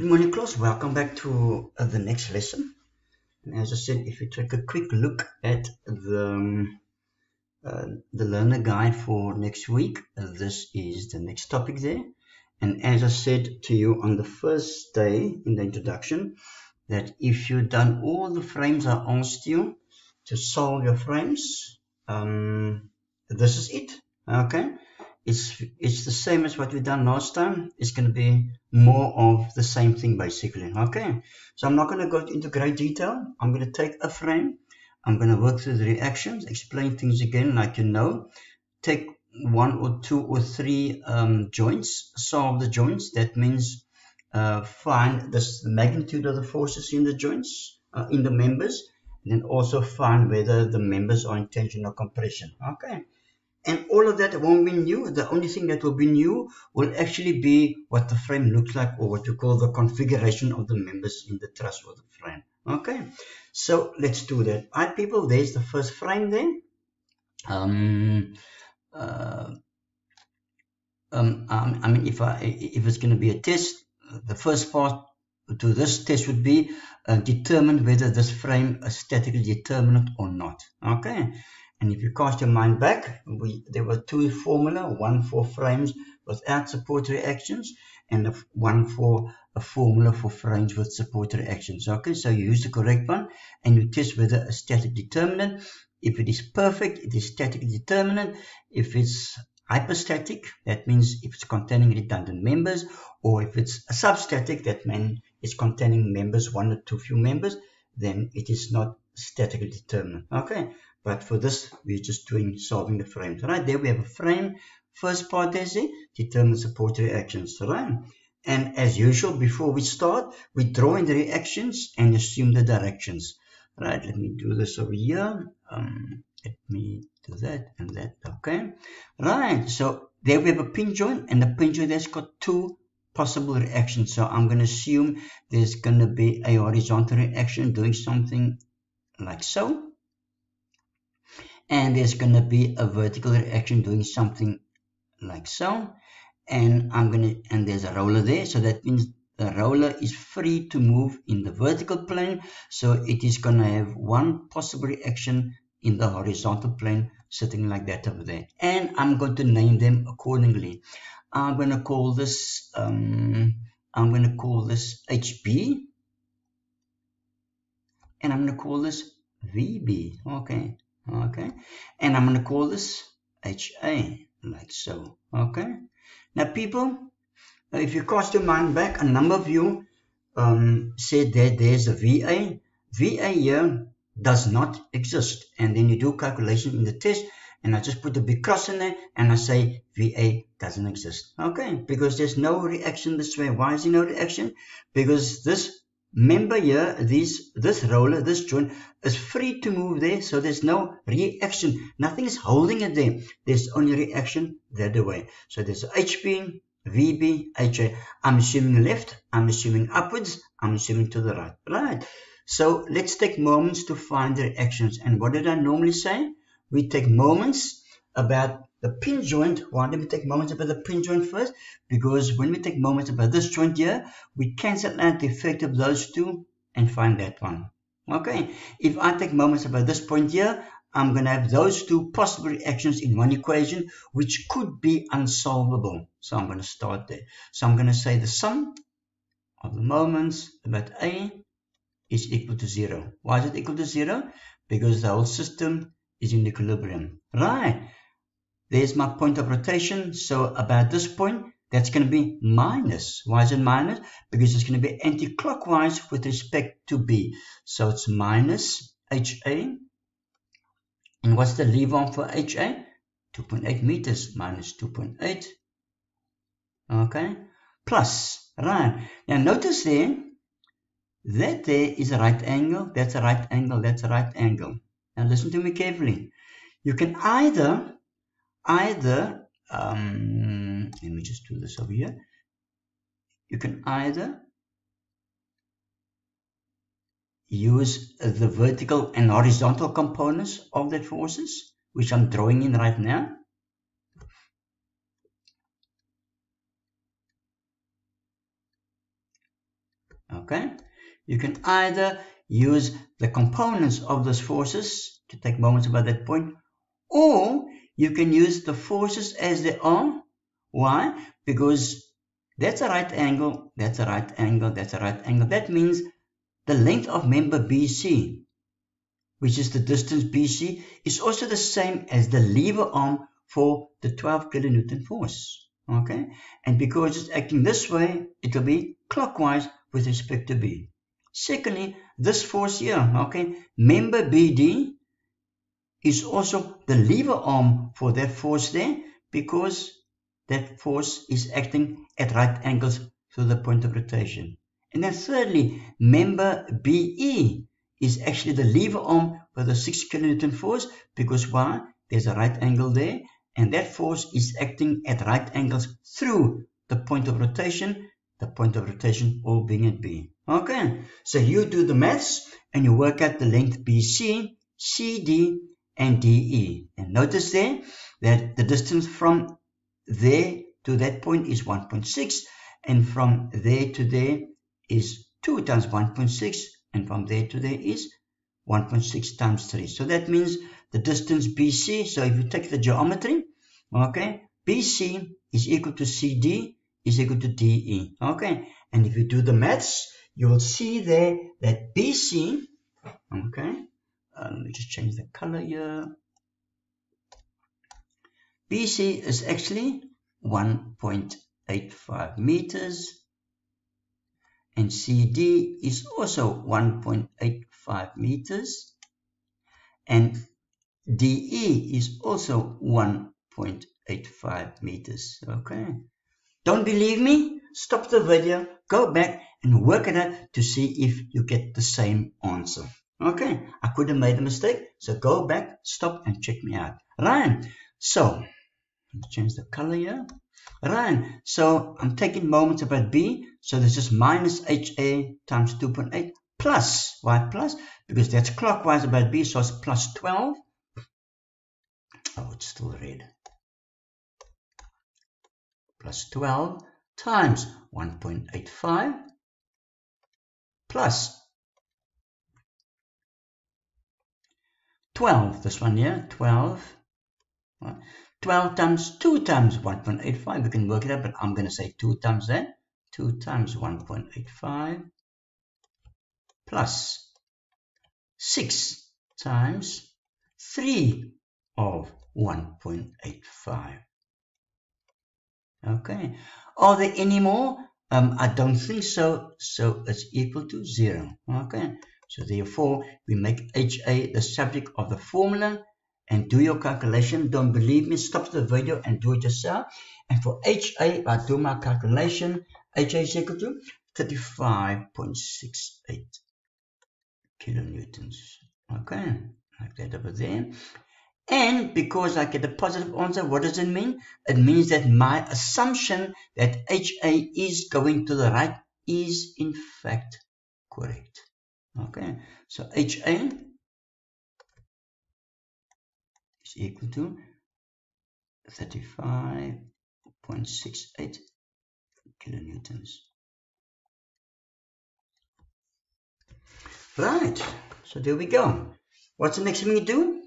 Good morning class, welcome back to uh, the next lesson. And as I said, if you take a quick look at the, um, uh, the learner guide for next week, uh, this is the next topic there. And as I said to you on the first day in the introduction, that if you've done all the frames I asked you to solve your frames, um, this is it, okay? It's it's the same as what we done last time. It's going to be more of the same thing basically okay? So i'm not going to go into great detail. I'm going to take a frame. I'm going to work through the reactions explain things again like you know. Take one or two or three um, joints solve the joints. That means uh, find this, the magnitude of the forces in the joints uh, in the members and then also find whether the members are in tension or compression okay and all of that won't be new. The only thing that will be new will actually be what the frame looks like or what you call the configuration of the members in the truss or the frame. Okay, so let's do that. All right, people, there's the first frame there. Um, uh, um, I mean, if I if it's going to be a test, the first part to this test would be uh, determine whether this frame is statically determinate or not. Okay, and if you cast your mind back, we, there were two formula, one for frames without support reactions and one for a formula for frames with support reactions. Okay, so you use the correct one and you test whether a static determinant. If it is perfect, it is static determinant. If it's hyperstatic, that means if it's containing redundant members, or if it's a substatic, that means it's containing members, one or two few members, then it is not statically determinant. Okay, but for this, we're just doing solving the frames. Right there, we have a frame. First part is it determine support reactions. Right? And as usual, before we start, we draw in the reactions and assume the directions. Right, let me do this over here. Um, let me do that and that. Okay. Right, so there we have a pin joint, and the pin joint has got two possible reactions. So I'm going to assume there's going to be a horizontal reaction doing something like so and there's going to be a vertical reaction doing something like so. And I'm going to and there's a roller there. So that means the roller is free to move in the vertical plane. So it is going to have one possible reaction in the horizontal plane sitting like that over there. And I'm going to name them accordingly. I'm going to call this um, I'm going to call this HB and I'm going to call this VB okay okay. And I'm going to call this HA like so. Okay. Now people if you cast your mind back a number of you um, said that there's a VA VA here does not exist. And then you do calculation in the test and I just put a big cross in there and I say VA doesn't exist. Okay. Because there's no reaction this way. Why is there no reaction? Because this member here, this, this roller, this joint is free to move there, so there's no reaction. Nothing is holding it there. There's only reaction the other way. So there's HB, VB, HA. I'm assuming left, I'm assuming upwards, I'm assuming to the right. Right. So let's take moments to find the reactions. And what did I normally say? We take moments about the pin joint, why don't we take moments about the pin joint first? Because when we take moments about this joint here, we cancel out the effect of those two and find that one. Okay, if I take moments about this point here, I'm going to have those two possible reactions in one equation, which could be unsolvable. So I'm going to start there. So I'm going to say the sum of the moments about A is equal to zero. Why is it equal to zero? Because the whole system is in equilibrium. Right. There's my point of rotation. So about this point, that's going to be minus. Why is it minus? Because it's going to be anti-clockwise with respect to B. So it's minus HA. And what's the lever arm for HA? 2.8 meters minus 2.8. Okay. Plus. Right. Now notice there, that there is a right angle, that's a right angle, that's a right angle. Now listen to me carefully. You can either either um, let me just do this over here you can either use the vertical and horizontal components of that forces which I'm drawing in right now Okay? You can either use the components of those forces to take moments about that point, or you can use the forces as they are. Why? Because that's a right angle, that's a right angle, that's a right angle. That means the length of member BC, which is the distance BC, is also the same as the lever arm for the 12 kilonewton force. Okay, and because it's acting this way, it will be clockwise with respect to B. Secondly, this force here, okay, member BD is also the lever arm for that force there because that force is acting at right angles to the point of rotation. And then thirdly, member BE is actually the lever arm for the 6 kilonewton force because why? There's a right angle there and that force is acting at right angles through the point of rotation, the point of rotation all being at B. Okay, so you do the maths and you work out the length BC, CD, and DE. And notice there that the distance from there to that point is 1.6 and from there to there is 2 times 1.6 and from there to there is 1.6 times 3. So that means the distance BC, so if you take the geometry, okay, BC is equal to CD is equal to DE, okay, and if you do the maths, you will see there that BC, okay, uh, let me just change the color here, BC is actually 1.85 meters and CD is also 1.85 meters and DE is also 1.85 meters. Okay. Don't believe me? Stop the video, go back and work it out to see if you get the same answer. Okay, I could have made a mistake, so go back, stop and check me out. Right, so, change the color here. Right, so I'm taking moments about B, so this is minus HA times 2.8 plus, why plus? Because that's clockwise about B, so it's plus 12 Oh, it's still red. Plus 12 times 1.85 plus 12, this one here, 12. 12 times 2 times 1.85, we can work it out, but I'm going to say 2 times that. 2 times 1.85 plus 6 times 3 of 1.85. Okay. Are there any more? Um, I don't think so. So it's equal to 0. Okay. So therefore, we make HA the subject of the formula and do your calculation. Don't believe me, stop the video and do it yourself. And for HA, I do my calculation. HA is equal to 35.68 kilonewtons. Okay, like that over there. And because I get a positive answer, what does it mean? It means that my assumption that HA is going to the right is in fact correct. Okay, so HA is equal to 35.68 kilonewtons. Right, so there we go. What's the next thing we do?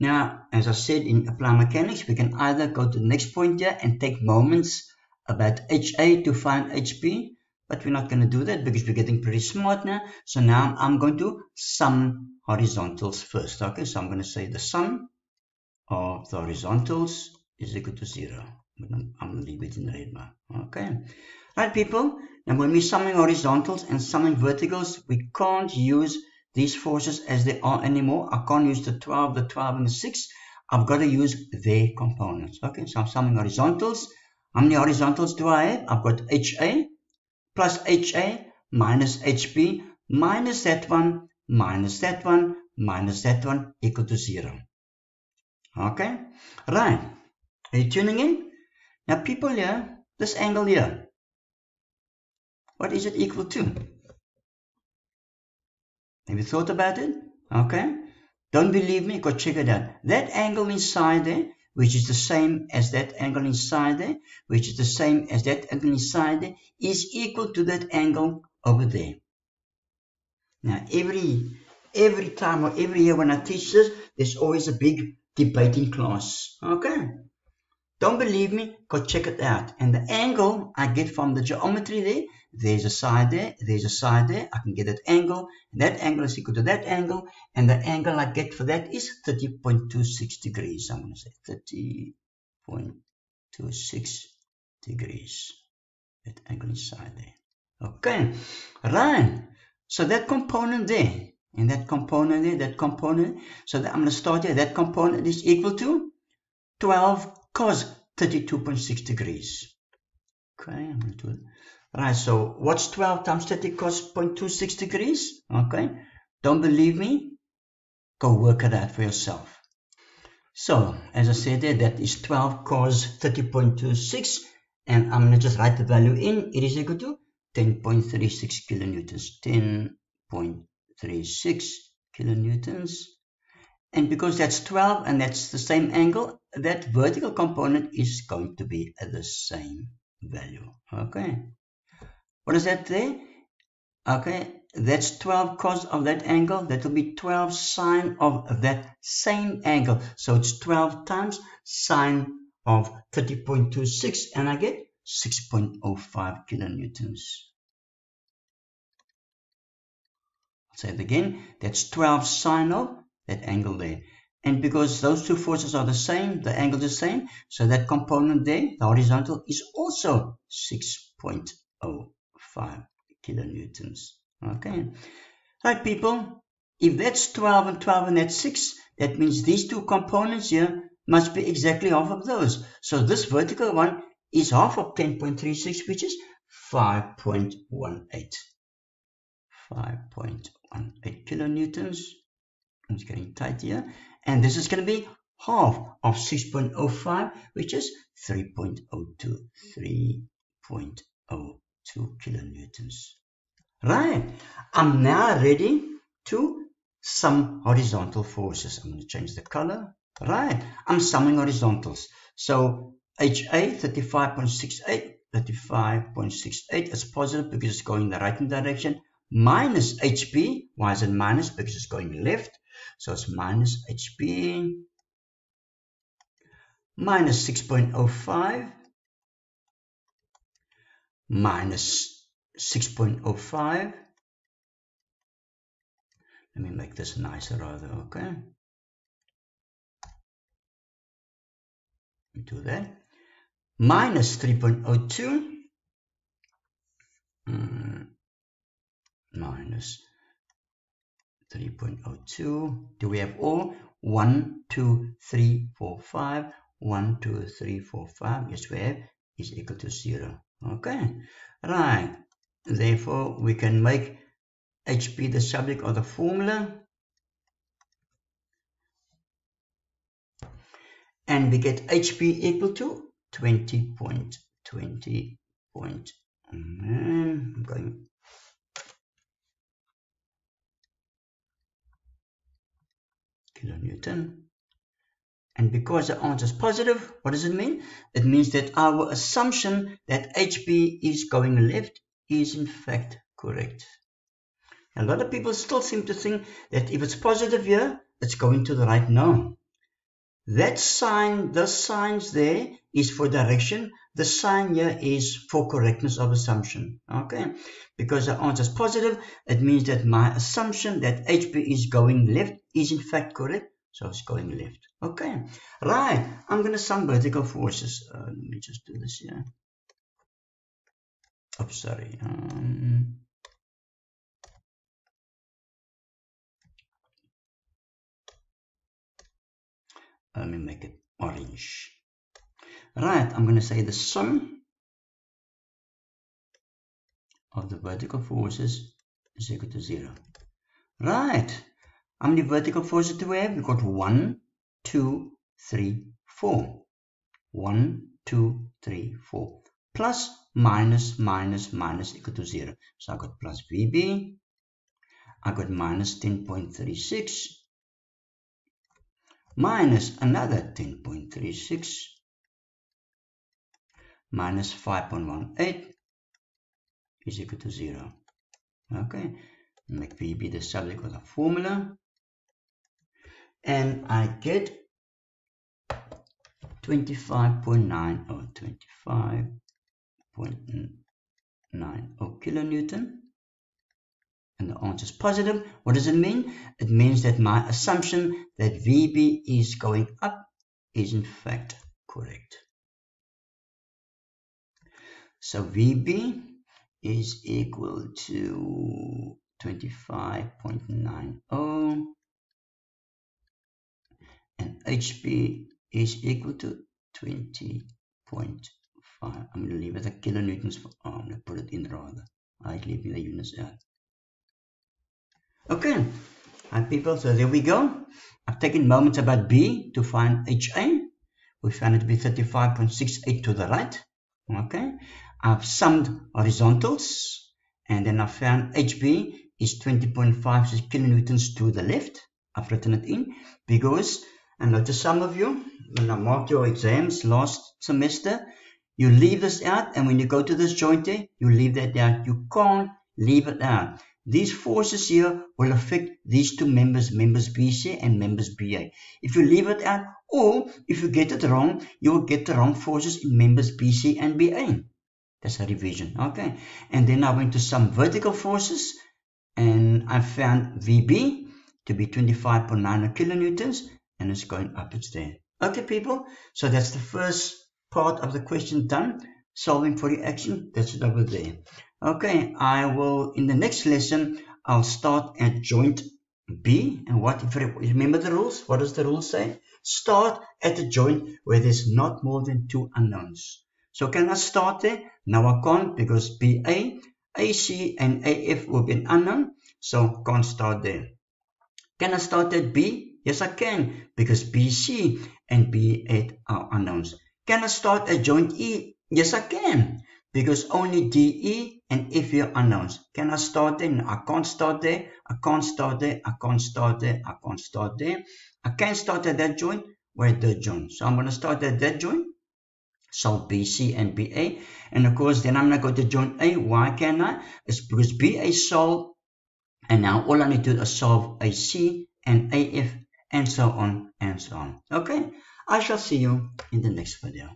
Now, as I said in apply mechanics, we can either go to the next point here and take moments about HA to find HB, but we're not going to do that because we're getting pretty smart now. So now I'm going to sum horizontals first. Okay, so I'm going to say the sum of the horizontals is equal to zero. I'm, I'm going to leave it in red now. Okay. Right, people. Now, when we're summing horizontals and summing verticals, we can't use these forces as they are anymore. I can't use the 12, the 12, and the 6. I've got to use their components. Okay, so I'm summing horizontals. How many horizontals do I have? I've got HA plus HA minus HB minus that one minus that one minus that one equal to 0. Okay, right. Are you tuning in? Now people here, this angle here, what is it equal to? Have you thought about it? Okay. Don't believe me? Go check it out. That angle inside there, which is the same as that angle inside which is the same as that angle inside is equal to that angle over there. Now, every every time or every year when I teach this, there's always a big debating class. Okay? Don't believe me? Go check it out. And the angle I get from the geometry there, there's a side there, there's a side there. I can get that angle. And that angle is equal to that angle. And the angle I get for that is 30.26 degrees. I'm going to say 30.26 degrees. That angle inside there. Okay. Right. So that component there, and that component there, that component, so that I'm going to start here, that component is equal to 12 cos 32.6 degrees. Okay, I'm going to do it. Right, so what's 12 times 30 cos 0.26 degrees? Okay, don't believe me? Go work it out for yourself. So, as I said there, that is 12 cos 30.26, and I'm going to just write the value in. It is equal to 10.36 kilonewtons. 10.36 kilonewtons. And because that's 12 and that's the same angle, that vertical component is going to be at the same value. Okay. What is that there? Okay, that's 12 cos of that angle. That will be 12 sine of that same angle. So it's 12 times sine of 30.26 and I get 6.05 kilonewtons. I'll say it again. That's 12 sine of that angle there. And because those two forces are the same, the angle is the same, so that component there, the horizontal, is also 6.05 kilonewtons. Okay. Right, people, if that's 12 and 12 and that's 6, that means these two components here must be exactly half of those. So this vertical one is half of 10.36, which is 5.18. 5.18 kilonewtons. It's getting tight here. And this is going to be half of 6.05, which is 3.02. 3.02 kilonewtons. Right. I'm now ready to sum horizontal forces. I'm going to change the color. Right. I'm summing horizontals. So HA 35.68, 35.68 is positive because it's going in the right direction. Minus HB, why is it minus? Because it's going left. So it's minus HB minus 6.05 minus 6.05 let me make this nicer rather okay? Do that. Minus 3.02 mm, minus 3.02 do we have all? 1 2 3 4 5 1 2 3 4 5 yes we have. Is equal to 0 okay. Right. Therefore we can make hb the subject of the formula. And we get hb equal to 20 point 20 point I'm going kilonewton and because the answer is positive, what does it mean? It means that our assumption that HB is going left is in fact correct. A lot of people still seem to think that if it's positive here, it's going to the right. No. That sign, the signs there is for direction. The sign here is for correctness of assumption. Okay. Because the answer is positive, it means that my assumption that HB is going left is in fact correct. So it's going left. Okay, right. I'm going to sum vertical forces. Uh, let me just do this here. Oh, sorry. Um, let me make it orange. Right, I'm going to say the sum of the vertical forces is equal to zero. Right. How many vertical forces do we have? We've got one, two, three, four. One, two, three, four. Plus, minus, minus, minus equal to zero. So I got plus VB. I got minus 10.36 minus another 10.36 minus 5.18 is equal to 0. Okay, make VB the subject of the formula. And I get 25.9 or 25.90 kilonewton. And the answer is positive. What does it mean? It means that my assumption that VB is going up is in fact correct. So VB is equal to 25.90 and HB is equal to 20.5. I'm going to leave it at kilonewtons. For, oh, I'm going to put it in rather. I leave the units out. Okay, hi people, so there we go. I've taken moments about B to find HA. We found it to be 35.68 to the right. Okay, I've summed horizontals and then I found HB is 20.56 kilonewtons to the left. I've written it in because I notice sum of you, when I marked your exams last semester, you leave this out and when you go to this joint there, you leave that out. You can't leave it out. These forces here will affect these two members, members BC and members BA. If you leave it out or if you get it wrong, you will get the wrong forces in members BC and BA. That's a revision. Okay. And then I went to some vertical forces and I found VB to be 25.9 kilonewtons and it's going up. It's there. Okay, people. So that's the first part of the question done. Solving for the action. That's it over there. Okay, I will, in the next lesson, I'll start at joint B. And what, if remember the rules? What does the rule say? Start at a joint where there's not more than two unknowns. So can I start there? Now I can't because BA, AC and AF will be an unknown. So can't start there. Can I start at B? Yes, I can because BC and BA are unknowns. Can I start at joint E? Yes, I can because only DE and FE are unknowns. Can I start there? No, I can't start there. I can't start there. I can't start there. I can't start there. I can start at that joint. Where the joint? So I'm going to start at that joint So BC and BA. And of course, then I'm going to go to joint A. Why can I? It's because BA is solved, and now all I need to do is solve AC and AF, and so on and so on. Okay, I shall see you in the next video.